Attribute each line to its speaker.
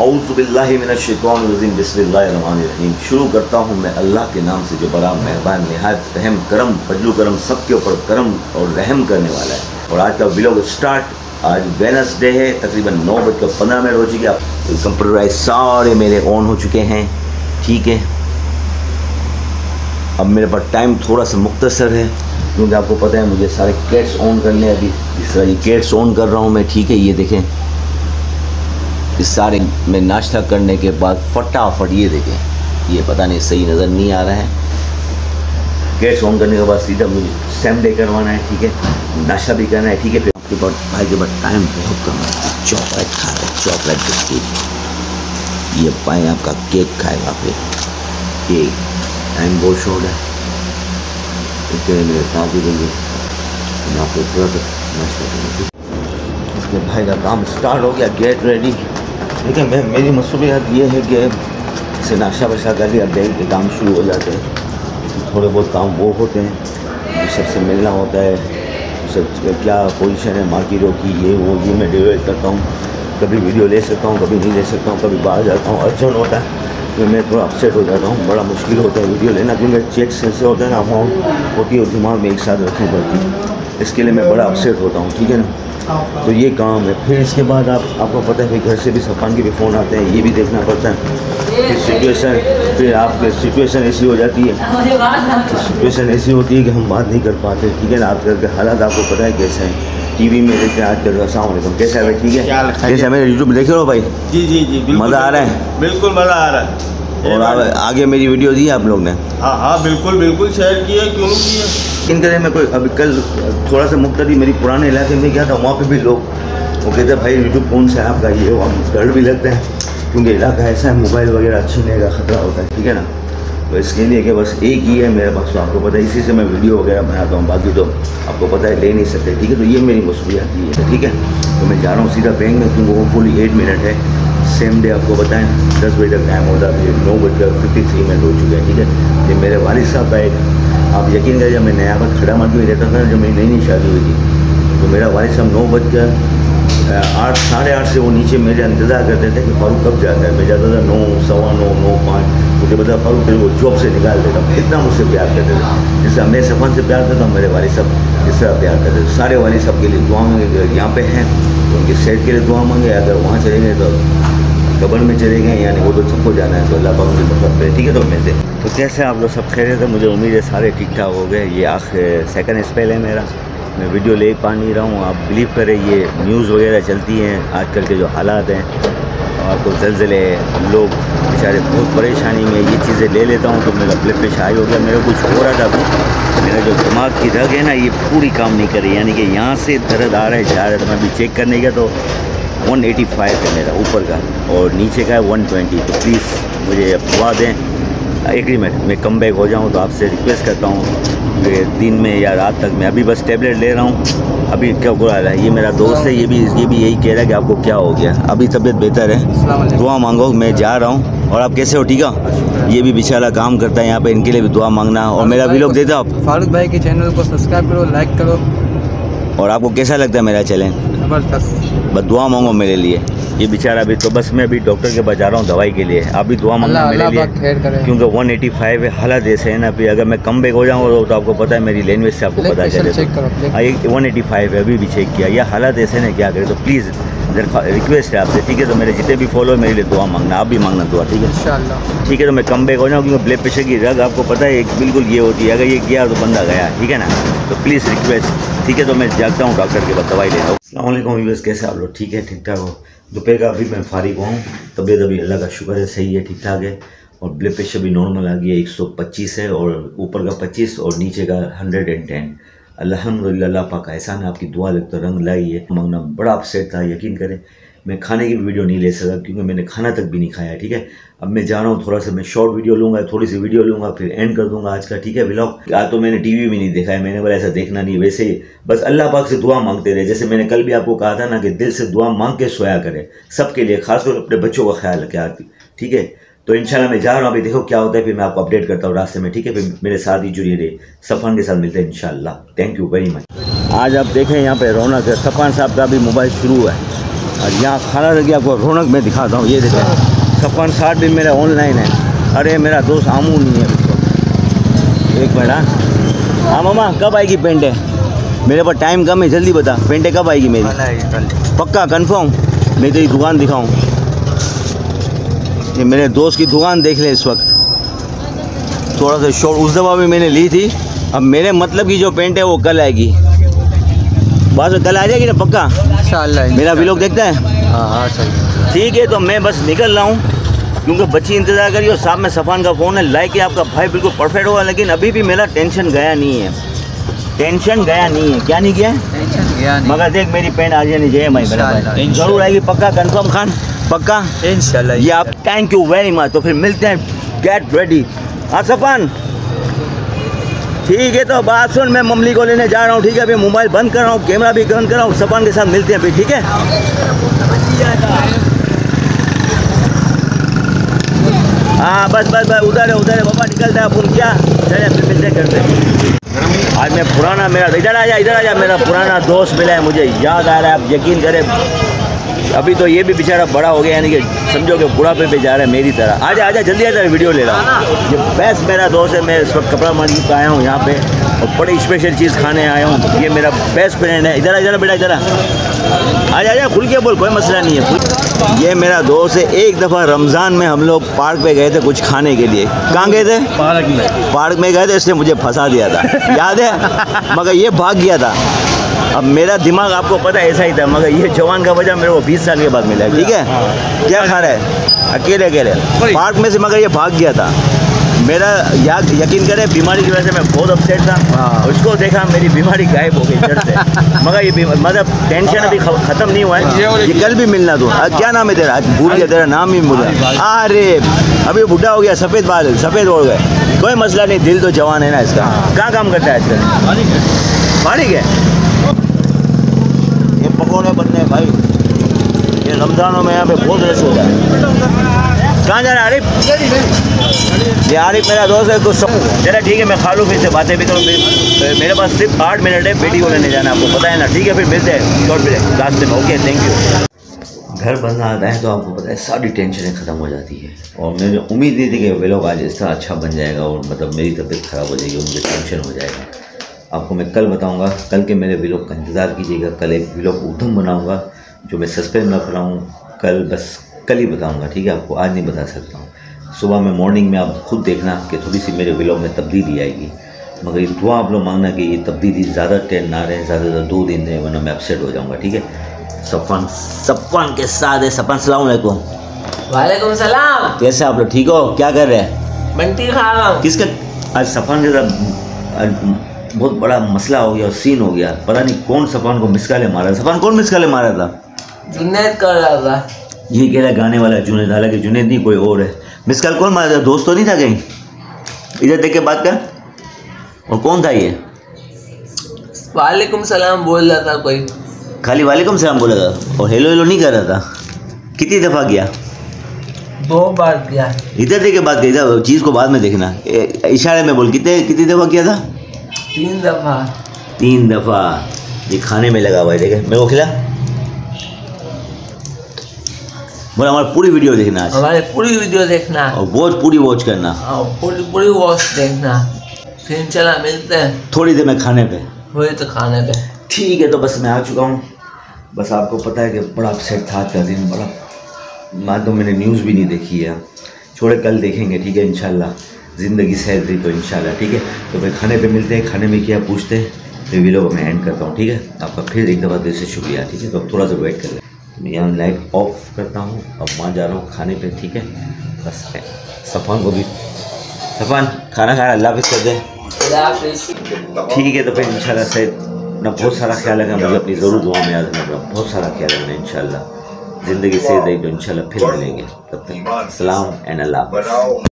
Speaker 1: औज़बिल्लिमिनश्शैतानिर्रजीम बिस्मिल्लाहिर्रहमानिर्रहीम शुरू करता हूँ मैं अल्लाह के नाम से जो बड़ा मेहरबान, नहायत, रहम, करम, फजलु करम, सबके ऊपर करम और रहम करने वाला है। और आज का व्लॉग स्टार्ट आज वेनसडे है, तकरीबन नौ बजकर पंद्रह मिनट हो चुके हैं। कंप्यूटराइज सारे मेरे ऑन हो चुके हैं। ठीक है? अब मेरे पास टाइम थोड़ा सा मुख्तसर है, क्योंकि आपको पता है मुझे सारे कैट्स ऑन करने अभी। इस तरह ये कैट्स ऑन कर रहा हूँ मैं, ठीक है? ये देखें। इस सारे में नाश्ता करने के बाद फटाफट ये देखें। ये पता नहीं, सही नज़र नहीं आ रहा है। गैस ऑन करने के बाद सीधा मुझे सेम डे करवाना है, ठीक है? नाश्ता भी करना है, ठीक है? फिर आपके पास भाई के पास टाइम बहुत कम है। चॉकलेट खा रहे चॉकलेट बिस्किट। ये भाई आपका केक खाएगा फिर। केक टाइम बहुत शॉर्ट है। इसके लिए मेरे ही देंगे आपको पूरा नाश्ता करूँगी। उसके भाई का काम स्टार्ट हो गया गेट रेडी ठीक है मैं, मेरी मसूलियात ये है कि इसे नाशा वशा कर लिया बैंक के काम शुरू हो जाते हैं। थोड़े बहुत काम वो होते हैं सबसे मिलना होता है सब क्या पोजीशन है मार्केटों की, ये, वो, ये मैं डिवेट करता हूँ। कभी वीडियो ले सकता हूँ, कभी नहीं ले सकता हूँ, कभी बाहर जाता हूँ अर्जेंट होता। है तो मैं थोड़ा अपसेट हो जाता हूँ, बड़ा मुश्किल होता है वीडियो लेना, क्योंकि चेक से होता है ना अमाउंट होती है दिमाग में एक साथ रखनी पड़ती है। इसके लिए मैं बड़ा अपसेट होता हूँ ठीक है ना? तो ये काम है। फिर इसके बाद आप आपको पता है कि घर से भी सफान के भी फ़ोन आते हैं ये भी देखना पड़ता है। फिर सिचुएशन फिर आपकी सिचुएशन ऐसी हो जाती है। तो सिचुएशन ऐसी होती है कि हम बात नहीं कर पाते ठीक है ना? आज कल के हालात आपको पता है कैसे हैं। टीवी में देखते हैं आज कल असल कैसा है ठीक है? कैसा मेरे यूट्यूब देख रहे हो भाई?
Speaker 2: जी जी जी
Speaker 1: मज़ा आ रहा है?
Speaker 2: बिल्कुल मज़ा आ रहा है।
Speaker 1: और आगे मेरी वीडियो दी है आप लोग ने?
Speaker 2: हाँ हाँ बिल्कुल बिल्कुल शेयर किया क्यों किया
Speaker 1: इन करे मैं कोई अभी कल थोड़ा सा मुख्तरी मेरी पुराने इलाके में गया था, वहाँ पे भी लोग वो कहते भाई यूट्यूब कौन सा आपका ये वो डर भी लगता है, क्योंकि इलाका ऐसा है मोबाइल वगैरह छीनने का ख़तरा होता है, ठीक है ना? तो इसके लिए कि बस एक ही है मेरे पास तो आपको पता है, इसी से मैं वीडियो वगैरह बनाता हूँ, बाकी तो आपको पता है, ले नहीं सकते, ठीक है? तो ये मेरी मसूलियात ही है ठीक है? तो मैं जा रहा हूँ सीधा बैंक में, क्योंकि वो फुल एट मिनट है सेम डे आपको बताएँ, दस बजे तक टाइम होता है नौ बजकर फिफ्टी थ्री मिनट हो चुके हैं, ठीक है? ये मेरे वालिद साहब का एक आप यकीन करें, जब मैं नया बात खड़ा मार्केट में रहता था, जब मेरी नई नई शादी हुई थी तो मेरा वालिद साहब नौ बज कर आठ, साढ़े आठ से वो नीचे मेरे इंतज़ार करते थे कि फारूक कब जाता है। मैं जाता था नौ, सवा नौ नौ, पाँच, मुझे बता फारूक फिर वो जॉब से निकाल देता, इतना मुझसे प्यार करते थे। जिससे मैं सफ़र से प्यार करता हूँ, मेरे वाली साहब इस तरह प्यार करते थे। सारे वाली साहब के लिए दुआ मांगे यहाँ पे हैं तो उनकी सेहत के लिए दुआ मांगे, अगर वहाँ चले गए तो कबर में चले गए, यानी वो तो सबको जाना है तो अल्लाह पाक उनकी मफत पे ठीक है तो मिलते तो कैसे आप लोग सब रहे थे मुझे उम्मीद है सारे ठीक ठाक हो गए। ये आखिर सेकंड स्पेल है मेरा। मैं वीडियो ले पा नहीं रहा हूँ। आप बिलीव करें, ये न्यूज़ वगैरह चलती हैं, आजकल के जो हालात हैं। आपको जलजिले लोग बेचारे बहुत परेशानी में, ये चीज़ें ले लेता हूँ तो मेरा ब्लड प्रेशर हाई हो गया। मेरा कुछ हो रहा था अभी। मेरा जो दिमाग की रग है ना, ये पूरी काम नहीं कर रही। यानी कि यहाँ से दर्द आ रहा है, जा रहा है तो मैं अभी चेक करने गया तो 185 है मेरा ऊपर का और नीचे का है 120 तो प्लीज़ मुझे दुआ दें। एग्रीमेंट मैं कम बैक हो जाऊँ तो आपसे रिक्वेस्ट करता हूँ कि दिन में या रात तक मैं अभी बस टेबलेट ले रहा हूँ। अभी क्या बुरा रहा है? ये मेरा दोस्त है ये भी ये भी यही कह रहा है कि आपको क्या हो गया। अभी तबीयत बेहतर है। दुआ मांगो मैं जा रहा हूँ। और आप कैसे हो ठीक है? ये भी बेचारा काम करता है यहाँ पे इनके लिए भी दुआ मांगना। और मेरा भी लोग देता आप।
Speaker 3: फारूक भाई के चैनल को सब्सक्राइब करो लाइक करो।
Speaker 1: और आपको कैसा लगता है मेरा चैनल
Speaker 3: ज़बरदस्त।
Speaker 1: बस दुआ मांगो मेरे लिए। ये बेचारा अभी तो बस मैं अभी डॉक्टर के पास जा रहा हूँ दवाई के लिए। आप भी दुआ मांगना मेरे लिए। क्योंकि 185 है हालत ऐसे है ना फिर अगर मैं कम बैक हो जाऊँगा तो, आपको पता है मेरी लैंग्वेज से आपको पता चले हाँ वन एटी फाइव है अभी भी चेक किया। ये हालात ऐसे ना क्या करें तो प्लीज़ रिक्वेस्ट है आपसे ठीक है? तो मेरे जितने भी फॉलो मेरे लिए दुआ मांगना आप भी मांगना दुआ ठीक है? ठीक है तो मैं कम बैक हो जाऊँ क्योंकि ब्लड प्रेशर की रग आपको पता है एक बिल्कुल ये होती है अगर ये गया तो बंदा गया ठीक है ना? तो प्लीज़ रिक्वेस्ट ठीक है तो मैं जाता हूँ डॉक्टर के बाद दवाई लेता हूँ। अल्लाम यूएस कैसे आप लोग? ठीक है ठीक ठाक हो। दोपहर का अभी मैं फारिग हूँ, तबीयत अभी अल्लाह का शुक्र है, सही है ठीक ठाक है। और ब्लड प्रेशर भी नॉर्मल आ गया, एक सौ पच्चीस है, और ऊपर का पच्चीस, और नीचे का हंड्रेड एंड टेन अलहमदिल्ला पाक एहसान आपकी दुआ लगता रंग लाई है मांगना बड़ा अपसेट था, यकीन करें। मैं खाने की भी वीडियो नहीं ले सका क्योंकि मैंने खाना तक भी नहीं खाया, ठीक है? अब मैं जा रहा हूँ, थोड़ा सा मैं शॉर्ट वीडियो लूँगा, थोड़ी सी वीडियो लूँगा, फिर एंड कर दूँगा आज का, ठीक है ब्लॉग आज तो मैंने टीवी भी नहीं देखा है, मैंने बोला ऐसा देखना नहीं, वैसे ही। बस अल्लाह पाक से दुआ मांगते रहे। जैसे मैंने कल भी आपको कहा था ना कि दिल से दुआ मांग के सोया करे, सबके लिए खासतौर अपने बच्चों का ख्याल रखे आती ठीक है? तो इंशाल्लाह मैं जा रहा हूँ, अभी देखो क्या होता है, फिर मैं आपको अपडेट करता हूँ रास्ते में, ठीक है? फिर मेरे साथ ही जुड़िए रहे सफ़ान के साथ मिलते हैं, इंशाल्लाह। थैंक यू वेरी मच आज आप देखें, यहाँ पे रौनक है। सफ़ान साहब का भी मोबाइल शुरू है। और यहाँ खाना लगी आपको रौनक में दिखाता हूँ ये देखें। सफ़ान साठ भी मेरा ऑनलाइन है। अरे मेरा दोस्त आमू नहीं है वक्त। एक मिनट हाँ। हाँ मामा कब आएगी पेंटे? मेरे पास टाइम कम है जल्दी बता। पेंटे कब आएगी मेरी? पक्का कन्फर्म मैं तेरी दुकान दिखाऊँ। ये मेरे दोस्त की दुकान देख ले इस वक्त। थोड़ा सा शॉर्ट उस दफ़ा भी मैंने ली थी। अब मेरे मतलब की जो पेंट है वो कल आएगी। बस कल आ जाएगी ना पक्का?
Speaker 3: इंशाल्लाह।
Speaker 1: मेरा व्लॉग देखता है?
Speaker 3: हाँ हाँ सही
Speaker 1: ठीक है तो मैं बस निकल रहा हूँ क्योंकि बच्ची इंतज़ार करी और साथ में सफ़ान का फ़ोन है लाइक है आपका। भाई बिल्कुल परफेक्ट हुआ लेकिन अभी भी मेरा टेंशन गया नहीं है। टेंशन गया नहीं है। क्या नहीं
Speaker 3: टेंशन गया नहीं।
Speaker 1: मगर देख मेरी पेंट आ जानी चाहिए भाई मेरा भाई
Speaker 3: इंशाल्लाह।
Speaker 1: ज़रूर आएगी पक्का कन्फर्म खान? पक्का?
Speaker 3: इंशाल्लाह
Speaker 1: ये आप थैंक यू वेरी मच तो फिर मिलते हैं। गेट रेडी हाँ सफान। ठीक है तो बात सुन, मैं ममली को लेने जा रहा हूँ, ठीक है? अभी मोबाइल बंद कर रहा हूँ, कैमरा भी बंद कर रहा हूँ, सपान के साथ मिलते हैं अभी, ठीक है? हाँ बस बस बस, उधर है उधर है बाबा निकलता है, फ़ोन किया, चले, फिर मिलते करते आज मैं पुराना, मेरा इधर आ जा, इधर आ जा, मेरा पुराना दोस्त मिला है, मुझे याद आ रहा है, आप यकीन करें अभी तो ये भी बेचारा बड़ा हो गया यानी कि समझो कि बुढ़ापे पे जा रहा है मेरी तरह। आजा आजा जल्दी आजा वीडियो ले रहा हूँ। ये बेस्ट मेरा दोस्त है मैं इस वक्त कपड़ा मार्केट का आया हूँ यहाँ पे और बड़ी स्पेशल चीज़ खाने आया हूँ। ये मेरा बेस्ट फ्रेंड है। इधर आ इधर बेटा इधर आ। आजा आजा खुल के बोल कोई मसला नहीं है। ये मेरा दोस्त है एक दफ़ा रमज़ान में हम लोग पार्क पे गए थे कुछ खाने के लिए। कहाँ गए थे?
Speaker 2: पार्क में।
Speaker 1: पार्क में गए थे इसने मुझे फंसा दिया था। याद है? मगर ये भाग गया था। अब मेरा दिमाग आपको पता है ऐसा ही था मगर ये जवान का वजह मेरे को बीस साल के बाद मिला है। ठीक है? क्या खा रहा है? अकेले अकेले। पार्क में से मगर ये भाग गया था। मेरा या, यकीन करें बीमारी की वजह से मैं बहुत अपसेट था।
Speaker 3: हाँ।
Speaker 1: उसको देखा मेरी बीमारी गायब हो गई जड़ से। मगर ये मतलब टेंशन अभी खत्म नहीं हुआ है। ये कल भी मिलना तू। आज क्या नाम है तेरा? भूल गया तेरा नाम ही गया अरे अभी बुढ़ा हो गया सफ़ेद बाल सफ़ेद हो गए। कोई मसला नहीं दिल तो जवान है ना इसका। कहाँ काम करता है आजकल? बारीक है? हैं भाई। ये रमज़ानों में यहाँ पे बहुत रश होता है। कहाँ जा रहा है, आरिफ? ये आरिफ मेरा दोस्त है, कुछ चला ठीक है, मैं खा लूँ फिर से बातें भी करूँ मेरे पास सिर्फ़ आठ मिनट है बेटी को लेने जाना आपको, पता है ना? ठीक है, फिर मिलते हैं रास्ते में ओके थैंक यू घर बनना आता है तो आपको पता है, सारी टेंशनें ख़त्म हो जाती है। और मुझे उम्मीद नहीं थी कि वे लोग आज इस तरह अच्छा बन जाएगा और मतलब मेरी तबीयत ख़राब हो जाएगी मुझे टेंशन हो जाएगा। आपको मैं कल बताऊँगा कल के मेरे व्लॉग का इंतज़ार कीजिएगा कल एक व्लॉग उधम बनाऊँगा जो मैं सस्पेंस रख रहा हूँ कल बस कल ही बताऊँगा ठीक है? आपको आज नहीं बता सकता हूँ। सुबह में मॉर्निंग में आप खुद देखना कि थोड़ी सी मेरे व्लॉग में तब्दीली आएगी। मगर ये दुआ आप लोग मांगना कि ये तब्दीली ज़्यादा ट्रेंड ना रहे ज़्यादा से ज़्यादा दो दिन रहे वरना मैं अपसेट हो जाऊँगा ठीक है? सफ़ान सफ़ान के साथ है सफ़ान सलामकुम
Speaker 4: वालेकुम सलाम।
Speaker 1: कैसे आप लोग ठीक हो? क्या कर रहे हैं?
Speaker 4: बंटी खा रहा हूँ
Speaker 1: किसका आज सफ़ान के साथ बहुत बड़ा मसला हो गया और सीन हो गया। पता नहीं कौन सफ़ान को मिसकाले मारा सफ़ान कौन मिसकाले मारा था?
Speaker 4: जुनेद कर रहा था
Speaker 1: ये कह रहा गाने वाला जुनेद हालाँकि जुनेद नहीं कोई और है। मिसकाल कौन मारा था? दोस्त तो नहीं था कहीं? इधर देख के बात कर। और कौन था ये?
Speaker 4: वालेकुम सलाम बोल रहा था कोई।
Speaker 1: खाली वालेकुम सलाम बोला था? और हेलो हेलो नहीं कर रहा था? कितनी दफ़ा किया
Speaker 4: दो बार किया
Speaker 1: इधर देख के बात कर इधर चीज़ को बाद में देखना। इशारे में बोल कितने कितनी दफ़ा किया था?
Speaker 4: तीन दफ़ा।
Speaker 1: तीन दफ़ा। ये खाने में लगा हुआ है देखे। मेरे को खिला। बोला हमारी पूरी वीडियो देखना
Speaker 4: हमारे पूरी वीडियो देखना।
Speaker 1: और बहुत पूरी वॉच करना।
Speaker 4: और पूरी पूरी वॉच देखना। फिर चला मिलते हैं।
Speaker 1: थोड़ी देर में खाने पे।
Speaker 4: हुए तो खाने पे।
Speaker 1: ठीक है तो बस मैं आ चुका हूँ। बस आपको पता है कि बड़ा अपसेट था आज का दिन। बड़ा मैं तो मैंने न्यूज़ भी नहीं देखी है। छोड़े कल देखेंगे ठीक है इंशाल्लाह। ज़िंदगी सहल रही तो इंशाल्लाह, ठीक है? तो फिर खाने पे मिलते हैं, खाने में क्या पूछते हैं, फिर वीडियो को मैं एंड करता हूँ, ठीक है? आपका फिर एक दफ़ा दिल से शुक्रिया, ठीक है? तो थोड़ा सा वेट कर लें। मैं लाइट ऑफ़ करता हूँ, अब वहाँ जा रहा हूँ खाने पे, ठीक है? बस सफ़ान को भी। सफ़ान, खाना खाना अल्लाह हाफिज़ कर दे। ठीक है तो फिर इंशाल्लाह से अपना बहुत सारा ख्याल रखना, मुझे अपनी ज़रूर दुआ में याद रखना, बहुत सारा ख्याल रखना, इंशाल्लाह। ज़िंदगी से रही तो इंशाल्लाह फिर मिलेंगे। तब तक, सलाम एंड अल्लाह।